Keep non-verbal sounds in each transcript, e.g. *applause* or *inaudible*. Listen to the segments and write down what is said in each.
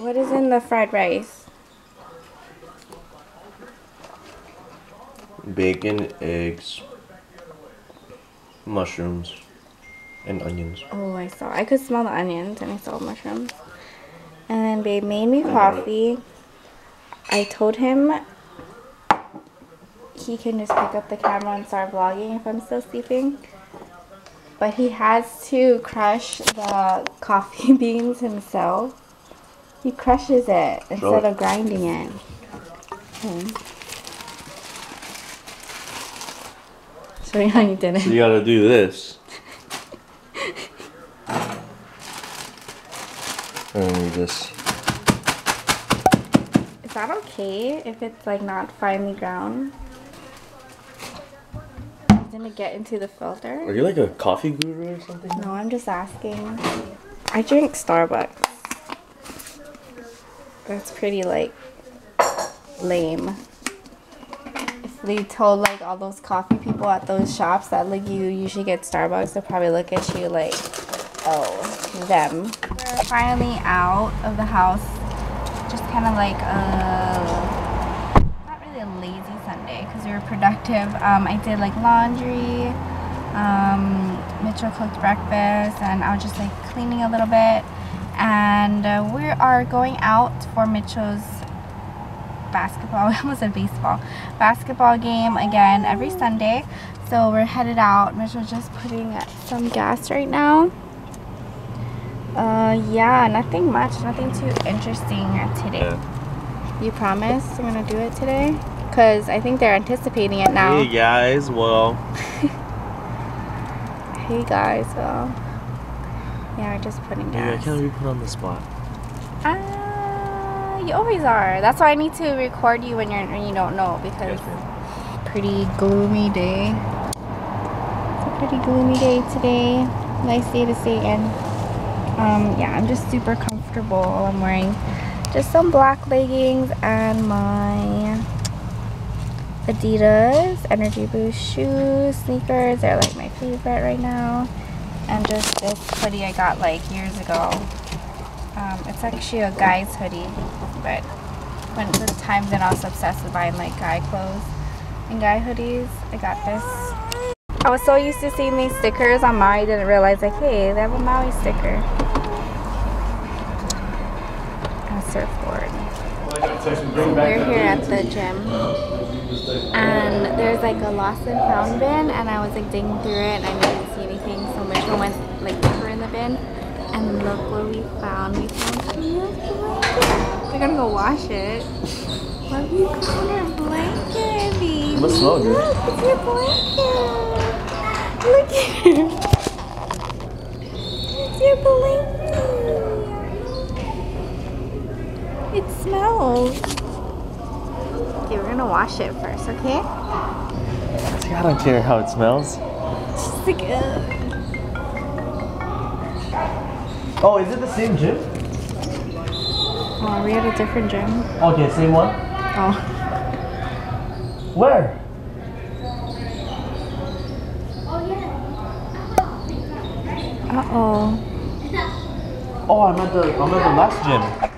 What is in the fried rice? Bacon, eggs, mushrooms, and onions. Oh, I saw. I could smell the onions and I saw mushrooms. And then babe made me coffee. I told him he can just pick up the camera and start vlogging if I'm still sleeping. But he has to crush the *laughs* coffee beans himself. He crushes it instead of grinding it. Okay. Show me how you did it. So you gotta do this. And we just Is that okay if it's like not finely ground? Doesn't it get into the filter? Are you like a coffee guru or something? No, I'm just asking. I drink Starbucks. That's pretty like lame. If they told like all those coffee people at those shops that like you usually get Starbucks, they'll probably look at you like, oh, them. We're finally out of the house. Just kind of like a not really a lazy Sunday because we were productive. Um, I did like laundry. Um, Mitchell cooked breakfast, and I was just like cleaning a little bit. And uh, we are going out for Mitchell's basketball. *laughs* I almost said baseball. Basketball game again every Sunday. So we're headed out. Mitchell's just putting some gas right now. Uh, yeah, nothing much. Nothing too interesting today. You promise you're gonna do it today? Cause I think they're anticipating it now. Hey guys, well, *laughs* Hey guys, well, yeah, we're just putting maybe I can't be put on the spot. Ah, you always are. That's why I need to record you when you're when you don't know because Yes, pretty gloomy day. It's a pretty gloomy day today. Nice day to stay in. Um, yeah, I'm just super comfortable. I'm wearing just some black leggings and my Adidas Energy Boost shoes, sneakers. They're like my favorite right now. And just this hoodie I got like years ago. Um, it's actually a guy's hoodie, but when the times when I was obsessed with buying like guy clothes and guy hoodies, I got this. I was so used to seeing these stickers on Maui, didn't realize like, hey, they have a Maui sticker. A surfboard. We're here at the gym, and there's like a lost and found bin, and I was like digging through it, and I didn't see anything, so Mitchell went like deeper in the bin, and look what we found. We found Kia's blanket. We're gonna go wash it. Love you found her blanket, baby. Must smell good. Look, it's your blanket. Look at it. It's your blanket. It smells. Okay, we're gonna wash it first, okay? I don't care how it smells. Just like, ugh. Oh, is it the same gym? Oh, we at a different gym. Okay, same one. Oh. Where? Uh oh. Oh, I'm at the I'm at the last gym.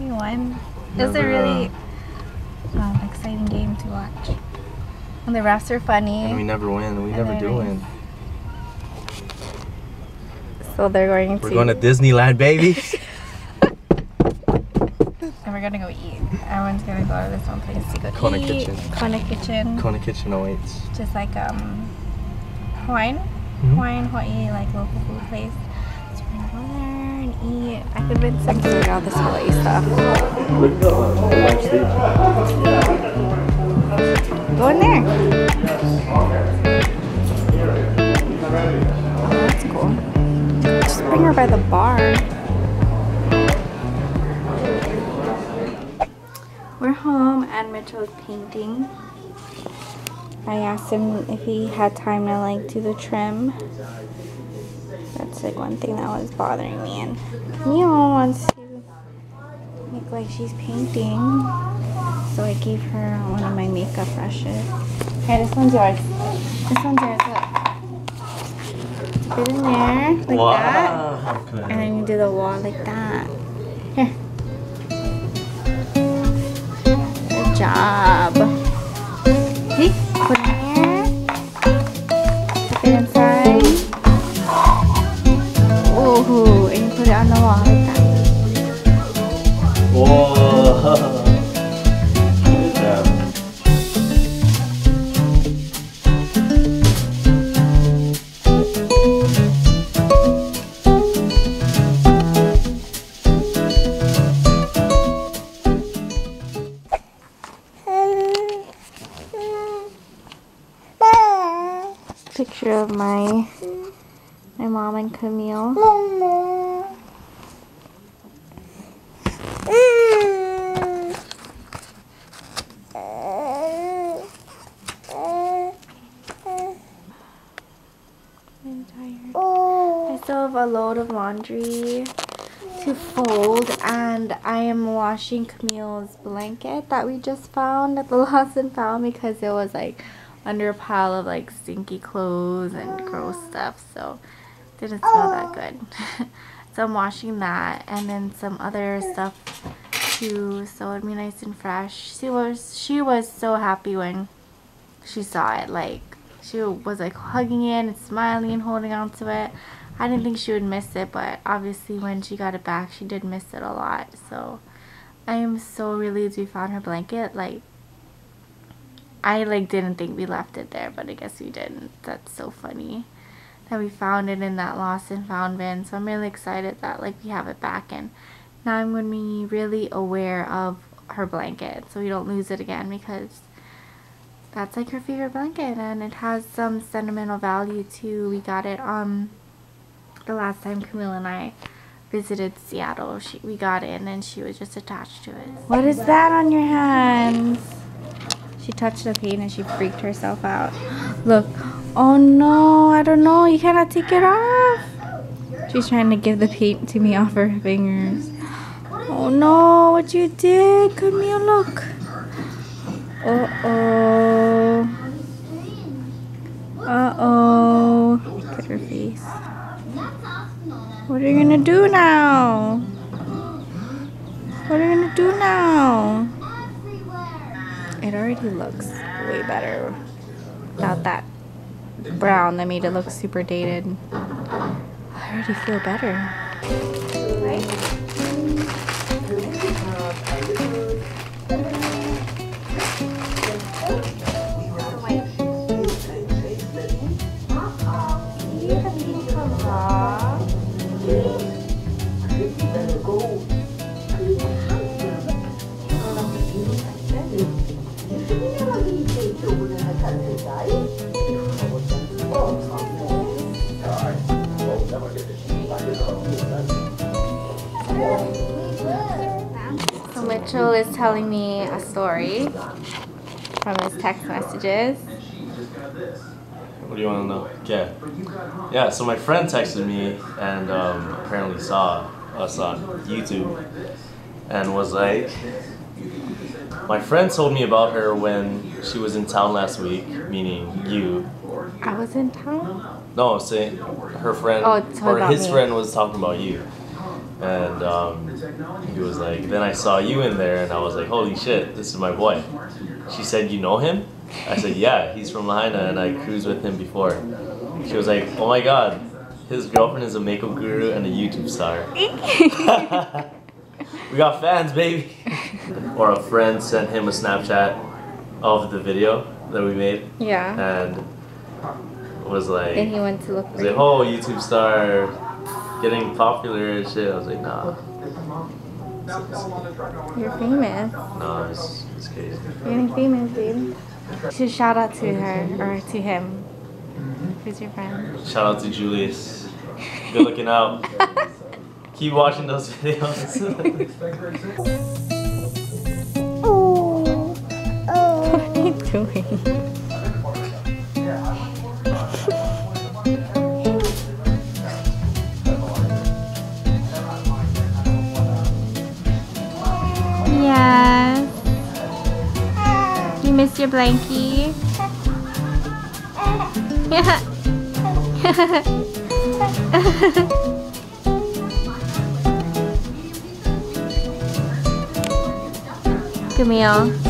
We won. It was a really um, exciting game to watch. And the refs are funny. And we never win. We And never do win. so they're going to. We're going to Disneyland, baby. *laughs* And we're gonna go eat. Everyone's gonna go to this one place to go Kona eat. Kitchen. Kona Kitchen. Kona Kitchen awaits. Just like um Hawaiian. Mhm. Hawaiian Hawaii like local food place. Go. I this stuff. Go in there. Oh, that's cool. Just bring her by the bar. We're home and Mitchell is painting. I asked him if he had time to like do the trim. That's like one thing that was bothering me and Kamille wants to make like she's painting. So I gave her one of my makeup brushes. Here, this one's yours. This one's yours, look. Put it in there, like that. Okay. And then you do the wall like that. Here. Good job. Good job. Picture of my my mom and Kamille. I'm tired. I still have a load of laundry to fold and I am washing Kamille's blanket that we just found at the *laughs* lost and found because it was like under a pile of like stinky clothes and gross stuff so it didn't smell that good. *laughs* so I'm washing that and then some other stuff too so it'd be nice and fresh. She was she was so happy when she saw it like she was like hugging it and smiling and holding on to it. I didn't think she would miss it, but obviously when she got it back, she did miss it a lot. So I am so relieved we found her blanket. Like I like didn't think we left it there, but I guess we didn't. That's so funny that we found it in that lost and found bin. So I'm really excited that like we have it back and now I'm going to be really aware of her blanket so we don't lose it again because that's like her favorite blanket and it has some sentimental value too. We got it um the last time Kamille and I visited Seattle. She, we got it and she was just attached to it. What is that on your hands? She touched the paint and she freaked herself out. *gasps* Look. Oh no, I don't know. You cannot take it off. She's trying to give the paint to me *laughs* off her fingers. Oh no, what you did? Kamille, look. Uh-oh. Uh-oh. Look at her face. What are you gonna do now? What are you gonna do now? It already looks way better without that brown that made it look super dated. I already feel better. Is telling me a story from his text messages. What do you want to know? Okay. Yeah, so my friend texted me and um, apparently saw us on YouTube and was like, my friend told me about her when she was in town last week, meaning you. I was in town. No, saying her friend Oh, or his me. friend was talking about you, and um, he was like, then I saw you in there, and I was like, holy shit, this is my boy. She said, you know him? I said, yeah, he's from Lahaina, and I cruised with him before. She was like, oh my god, his girlfriend is a makeup guru and a YouTube star. *laughs* we got fans, baby. or a friend sent him a Snapchat of the video that we made, yeah. and was like, Then he went to look was like, oh, YouTube star, getting popular and shit. I was like, nah, You're famous. No, it's, it's crazy. You're getting famous, dude. Should shout out to her or to him. Who's your friend? Shout out to Julius. Good looking out. *laughs* Keep watching those videos. oh, *laughs* oh. what are you doing? Your blankie? *laughs* Kamille.